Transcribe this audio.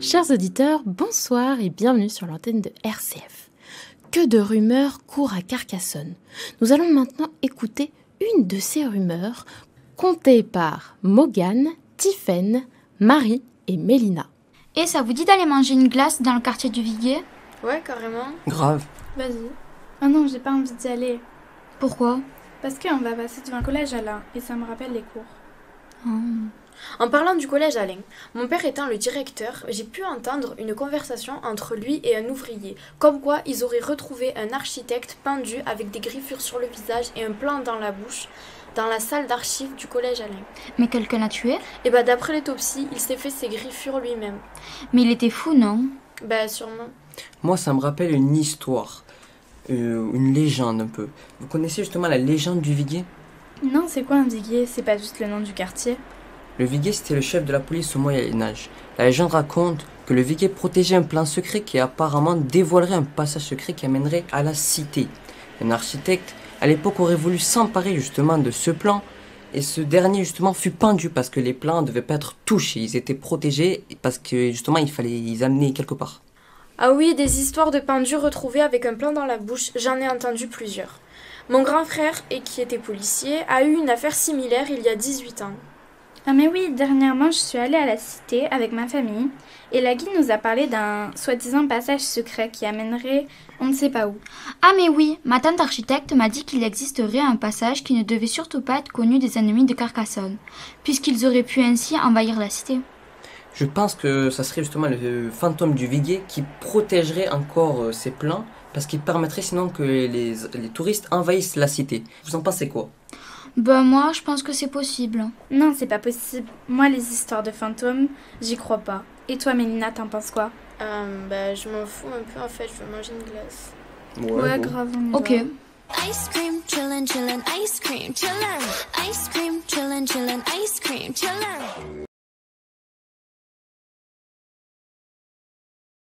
Chers auditeurs, bonsoir et bienvenue sur l'antenne de RCF. Que de rumeurs courent à Carcassonne. Nous allons maintenant écouter une de ces rumeurs contée par Morgane, Tiffaine, Marie et Mélina. Et ça vous dit d'aller manger une glace dans le quartier du Viguier Ouais, carrément. Grave. Vas-y. Oh non, j'ai pas envie d'y aller. Pourquoi Parce qu'on va passer devant un collège Alain et ça me rappelle les cours. Oh. En parlant du collège Alain, mon père étant le directeur, j'ai pu entendre une conversation entre lui et un ouvrier, comme quoi ils auraient retrouvé un architecte pendu avec des griffures sur le visage et un plan dans la bouche dans la salle d'archives du collège Alain. Mais quelqu'un l'a tué? Et bah d'après l'autopsie, il s'est fait ses griffures lui-même. Mais il était fou, non? Bah sûrement. Moi, ça me rappelle une histoire, euh, une légende un peu. Vous connaissez justement la légende du Viguier? Non, c'est quoi un viguier? C'est pas juste le nom du quartier? Le Viguier, c'était le chef de la police au Moyen-Âge. La légende raconte que le Viguier protégeait un plan secret qui apparemment dévoilerait un passage secret qui amènerait à la cité. Un architecte, à l'époque, aurait voulu s'emparer justement de ce plan. Et ce dernier, justement, fut pendu parce que les plans ne devaient pas être touchés. Ils étaient protégés parce que, justement, il fallait les amener quelque part. Ah oui, des histoires de pendus retrouvés avec un plan dans la bouche, j'en ai entendu plusieurs. Mon grand frère, qui était policier, a eu une affaire similaire il y a 18 ans. Ah mais oui, dernièrement je suis allée à la cité avec ma famille et la guide nous a parlé d'un soi-disant passage secret qui amènerait on ne sait pas où. Ah mais oui, ma tante architecte m'a dit qu'il existerait un passage qui ne devait surtout pas être connu des ennemis de Carcassonne, puisqu'ils auraient pu ainsi envahir la cité. Je pense que ça serait justement le fantôme du Viguier qui protégerait encore euh, ces plans parce qu'il permettrait sinon que les, les touristes envahissent la cité. Vous en pensez quoi? Ben moi, je pense que c'est possible. Non, c'est pas possible. Moi les histoires de fantômes, j'y crois pas. Et toi Mélina, t'en penses quoi? Euh, bah je m'en fous un peu en fait, je veux manger une glace. Ouais, bon. grave, on y Ok. va. Ice cream, chillin', chillin', ice cream, chillin'. Ice cream, chillin', chillin', ice cream, chillin'.